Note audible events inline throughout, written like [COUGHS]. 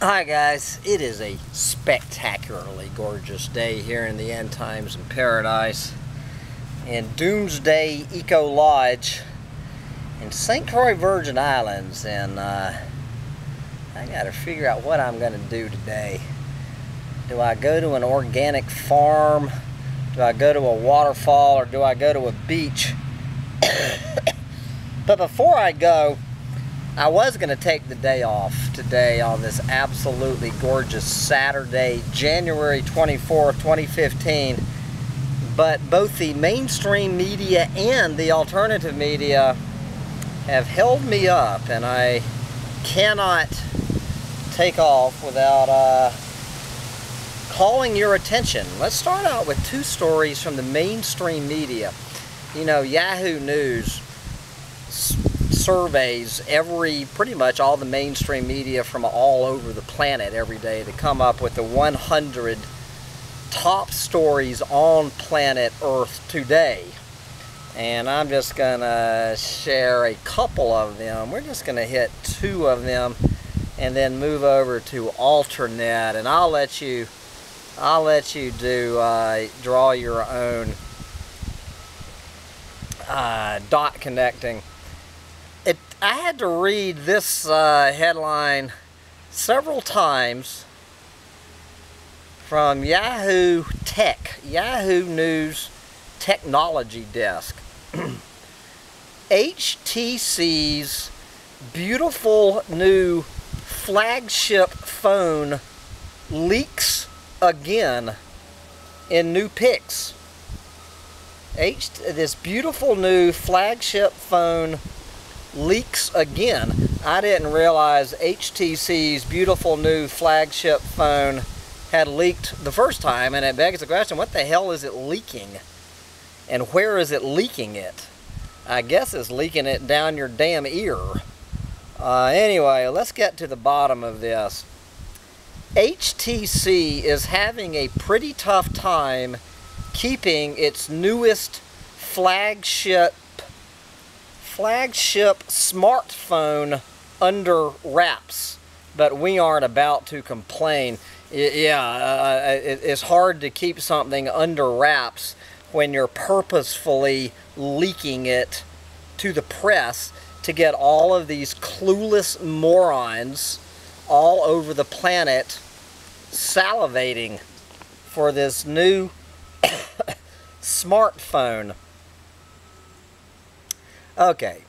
Hi guys, it is a spectacularly gorgeous day here in the end times in paradise in Doomsday Eco Lodge in St. Croix Virgin Islands and uh, I gotta figure out what I'm gonna do today. Do I go to an organic farm? Do I go to a waterfall or do I go to a beach? [COUGHS] but before I go, I was going to take the day off today on this absolutely gorgeous Saturday, January 24th, 2015. But both the mainstream media and the alternative media have held me up, and I cannot take off without uh, calling your attention. Let's start out with two stories from the mainstream media. You know, Yahoo News surveys every, pretty much all the mainstream media from all over the planet every day to come up with the 100 top stories on planet Earth today. And I'm just going to share a couple of them. We're just going to hit two of them and then move over to alternate and I'll let you I'll let you do uh, draw your own uh, dot connecting I had to read this uh, headline several times from Yahoo Tech, Yahoo News Technology Desk. [CLEARS THROAT] HTC's beautiful new flagship phone leaks again in new pics. H this beautiful new flagship phone leaks again. I didn't realize HTC's beautiful new flagship phone had leaked the first time and it begs the question, what the hell is it leaking? And where is it leaking it? I guess it's leaking it down your damn ear. Uh, anyway, let's get to the bottom of this. HTC is having a pretty tough time keeping its newest flagship flagship smartphone under wraps, but we aren't about to complain. Yeah, uh, uh it's hard to keep something under wraps when you're purposefully leaking it to the press to get all of these clueless morons all over the planet salivating for this new [COUGHS] smartphone. Okay.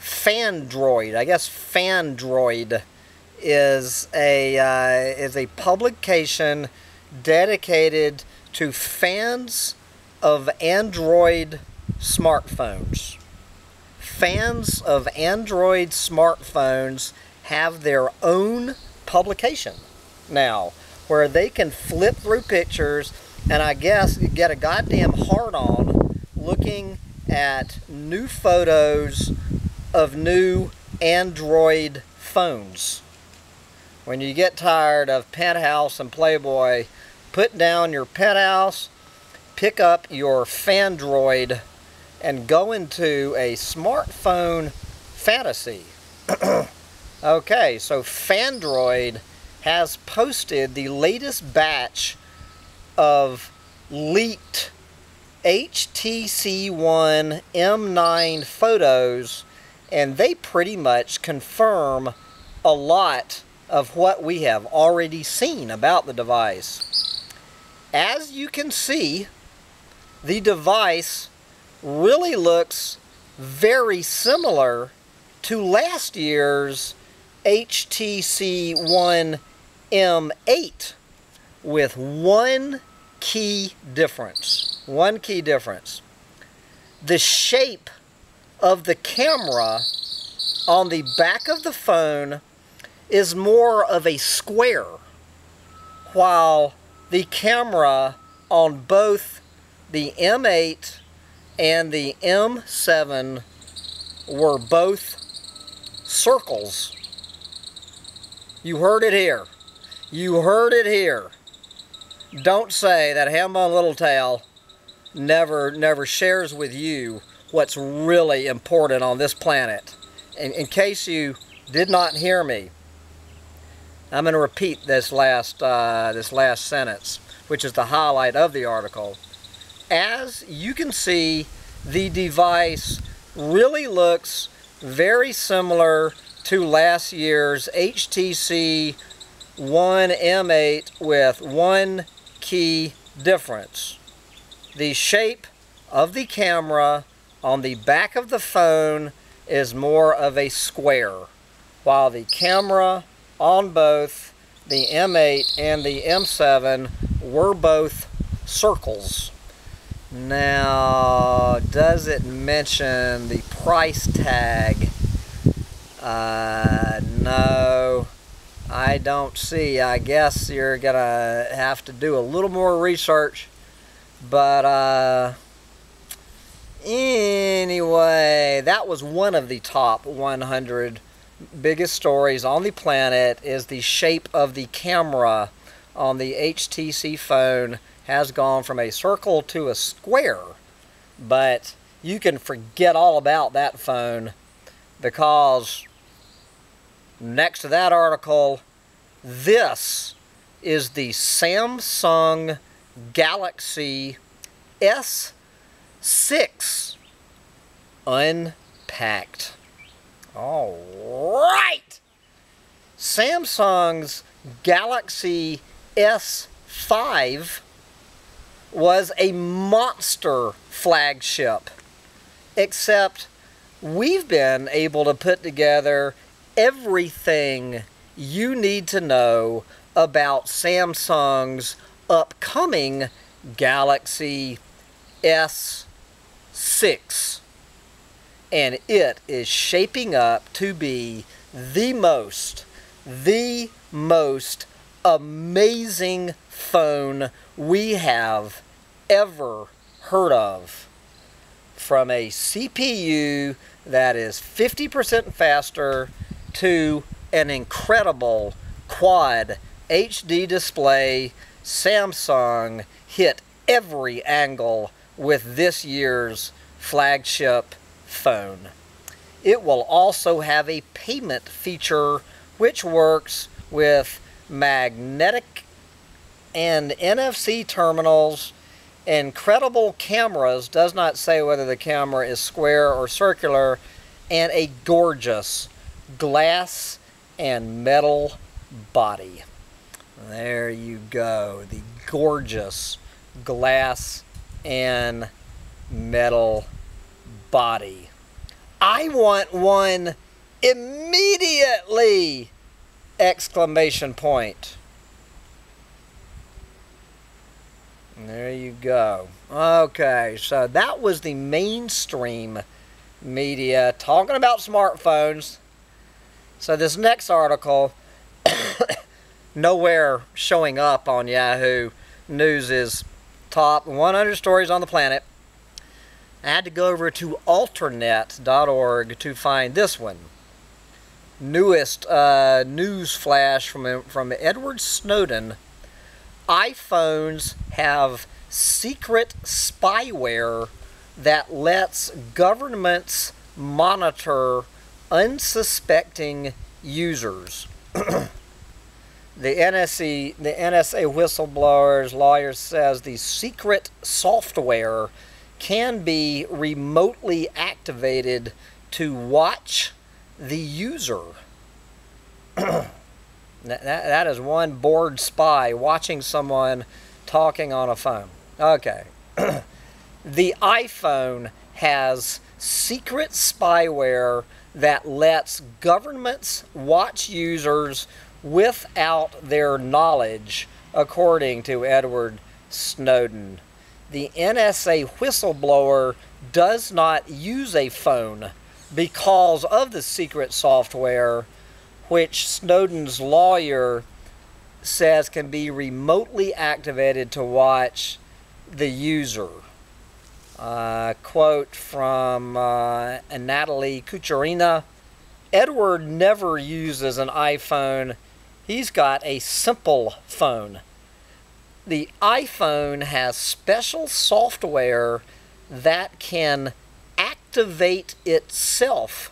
Phandroid. I guess Phandroid is a uh, is a publication dedicated to fans of Android smartphones. Fans of Android smartphones have their own publication now where they can flip through pictures and I guess get a goddamn hard on looking at new photos of new Android phones. When you get tired of Penthouse and Playboy, put down your Penthouse, pick up your Phandroid, and go into a smartphone fantasy. [CLEARS THROAT] okay, so Phandroid has posted the latest batch of leaked HTC One M9 photos and they pretty much confirm a lot of what we have already seen about the device. As you can see, the device really looks very similar to last year's HTC One M8 with one key difference. One key difference. The shape of the camera on the back of the phone is more of a square, while the camera on both the M8 and the M7 were both circles. You heard it here. You heard it here don't say that Hambone Littletail never never shares with you what's really important on this planet. In, in case you did not hear me, I'm going to repeat this last uh, this last sentence, which is the highlight of the article. As you can see, the device really looks very similar to last year's HTC One M8 with one key difference. The shape of the camera on the back of the phone is more of a square, while the camera on both the M8 and the M7 were both circles. Now, does it mention the price tag? Uh, no, I don't see. I guess you're gonna have to do a little more research. But, uh, anyway, that was one of the top 100 biggest stories on the planet is the shape of the camera on the HTC phone has gone from a circle to a square. But you can forget all about that phone because next to that article, this is the Samsung Galaxy S6 unpacked. All right. Samsung's Galaxy S5 was a monster flagship, except we've been able to put together everything you need to know about Samsung's upcoming Galaxy S6 and it is shaping up to be the most, the most amazing phone we have ever heard of. From a CPU that is 50% faster to an incredible quad HD display, Samsung hit every angle with this year's flagship phone. It will also have a payment feature which works with magnetic and NFC terminals. Incredible cameras does not say whether the camera is square or circular, and a gorgeous glass and metal body. There you go. The gorgeous glass and metal body. I want one immediately! Exclamation point. There you go. Okay, so that was the mainstream media talking about smartphones. So this next article, [COUGHS] nowhere showing up on Yahoo News is top 100 stories on the planet. I had to go over to alternet.org to find this one. Newest uh, news flash from, from Edward Snowden. iPhones have secret spyware that lets governments monitor unsuspecting users. [CLEARS THROAT] the NSA, the NSA whistleblowers lawyer says the secret software can be remotely activated to watch the user. [CLEARS THROAT] that, that is one bored spy watching someone talking on a phone. Okay. [CLEARS THROAT] the iPhone has secret spyware that lets governments watch users without their knowledge, according to Edward Snowden the NSA whistleblower does not use a phone because of the secret software, which Snowden's lawyer says can be remotely activated to watch the user. Uh, quote from uh, Natalie Kucherena Edward never uses an iPhone. He's got a simple phone the iPhone has special software that can activate itself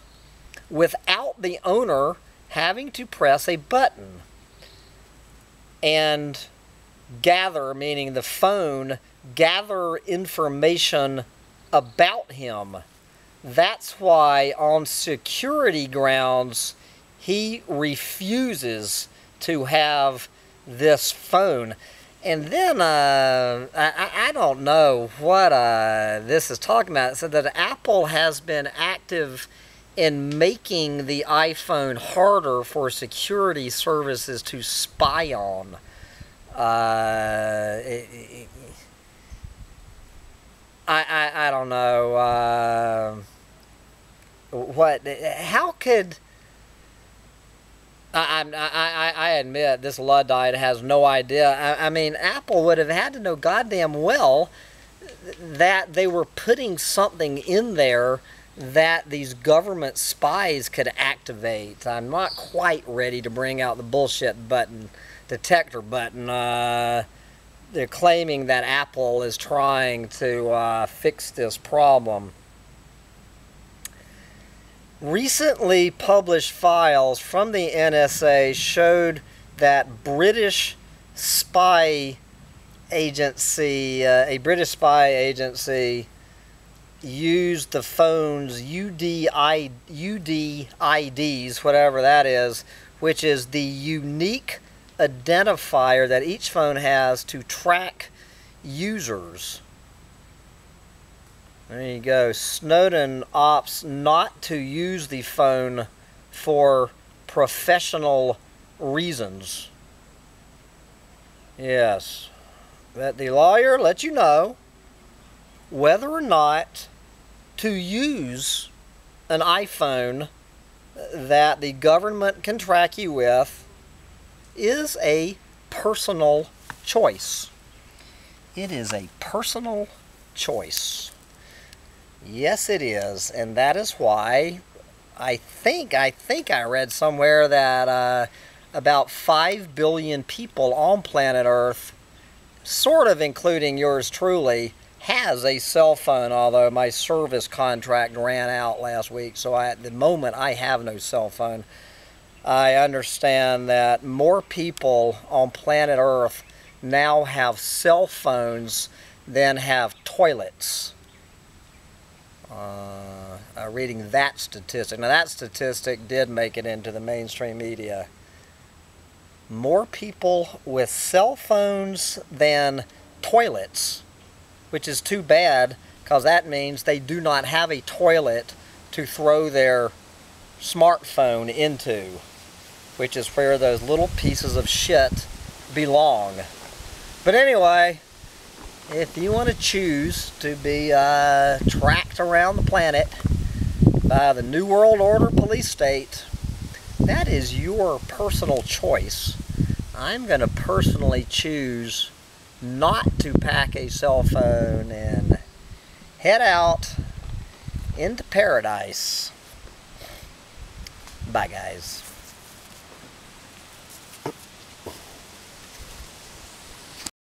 without the owner having to press a button. and gather, meaning the phone, gather information about him. That's why, on security grounds, he refuses to have this phone. And then uh, I, I don't know what uh, this is talking about. It said that Apple has been active in making the iPhone harder for security services to spy on. Uh, I, I, I don't know. Uh, what? How could. I, I, I, admit this Luddite has no idea. I, I mean, Apple would have had to know goddamn well that they were putting something in there that these government spies could activate. I'm not quite ready to bring out the bullshit button, detector button. Uh, they're claiming that Apple is trying to uh, fix this problem. Recently published files from the NSA showed that British spy agency, uh, a British spy agency, used the phone's UDI, UDIDs, whatever that is, which is the unique identifier that each phone has to track users. There you go. Snowden opts not to use the phone for professional reasons. Yes. That the lawyer let you know whether or not to use an iPhone that the government can track you with is a personal choice. It is a personal choice. Yes, it is, and that is why I think I think I read somewhere that uh, about five billion people on planet Earth, sort of including yours truly, has a cell phone, although my service contract ran out last week, so I, at the moment I have no cell phone. I understand that more people on planet Earth now have cell phones than have toilets. Uh, uh, reading that statistic. Now, that statistic did make it into the mainstream media. More people with cell phones than toilets which is too bad because that means they do not have a toilet to throw their smartphone into, which is where those little pieces of shit belong. But anyway, if you want to choose to be uh, tracked around the planet by the New World Order police state, that is your personal choice. I'm going to personally choose not to pack a cell phone and head out into paradise. Bye, guys.